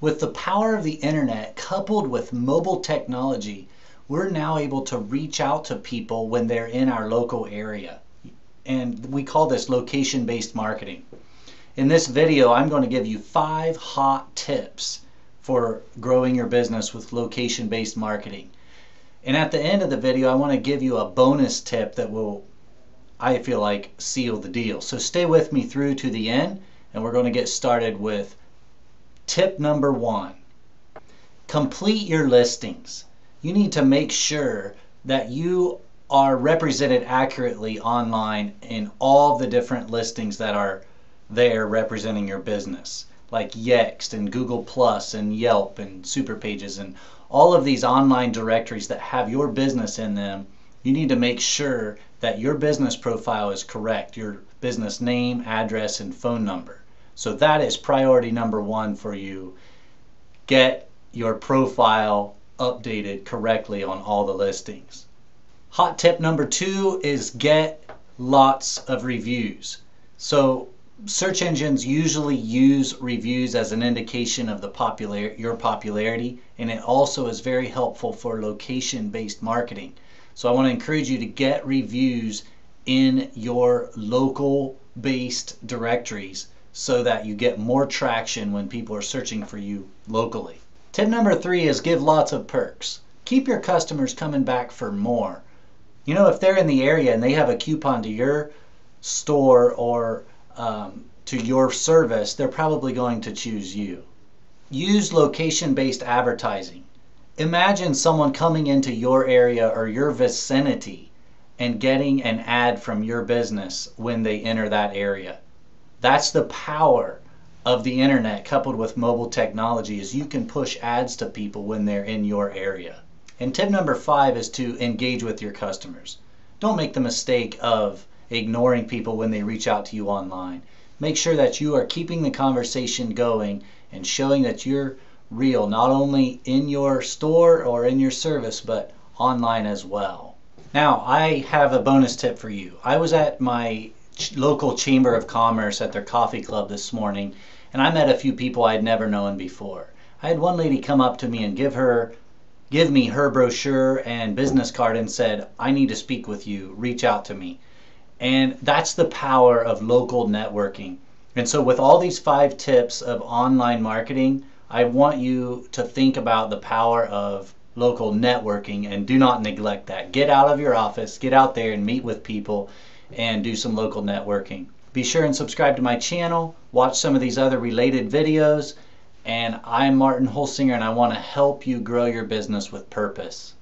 With the power of the internet coupled with mobile technology, we're now able to reach out to people when they're in our local area. And we call this location based marketing. In this video, I'm going to give you five hot tips for growing your business with location based marketing. And at the end of the video, I want to give you a bonus tip that will, I feel like, seal the deal. So stay with me through to the end, and we're going to get started with Tip number one complete your listings. You need to make sure that you are represented accurately online in all the different listings that are there representing your business, like Yext and Google Plus and Yelp and Superpages and all of these online directories that have your business in them. You need to make sure that your business profile is correct, your business name, address, and phone number. So that is priority number one for you. Get your profile updated correctly on all the listings. Hot tip number two is get lots of reviews. So search engines usually use reviews as an indication of the popular your popularity and it also is very helpful for location based marketing. So I want to encourage you to get reviews in your local based directories so that you get more traction when people are searching for you locally. Tip number three is give lots of perks. Keep your customers coming back for more. You know, if they're in the area and they have a coupon to your store or um, to your service, they're probably going to choose you. Use location based advertising. Imagine someone coming into your area or your vicinity and getting an ad from your business when they enter that area. That's the power of the internet coupled with mobile technology is you can push ads to people when they're in your area. And tip number five is to engage with your customers. Don't make the mistake of ignoring people when they reach out to you online. Make sure that you are keeping the conversation going and showing that you're real, not only in your store or in your service, but online as well. Now, I have a bonus tip for you. I was at my local chamber of commerce at their coffee club this morning and I met a few people I'd never known before. I had one lady come up to me and give her give me her brochure and business card and said, "I need to speak with you. Reach out to me." And that's the power of local networking. And so with all these five tips of online marketing, I want you to think about the power of local networking and do not neglect that. Get out of your office, get out there and meet with people and do some local networking. Be sure and subscribe to my channel, watch some of these other related videos, and I'm Martin Holsinger and I want to help you grow your business with purpose.